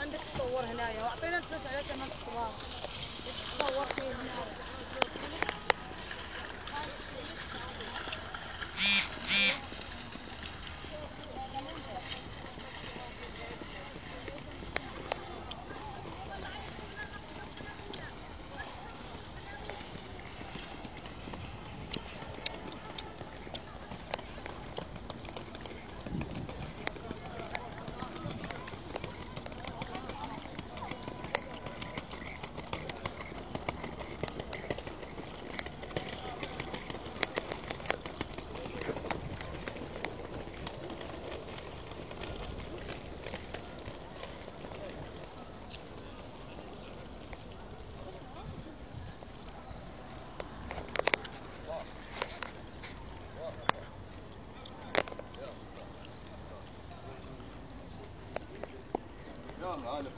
عندك تصور هنايا؟ وأعطينا الفلوس على ثمن التصوير يلا هلا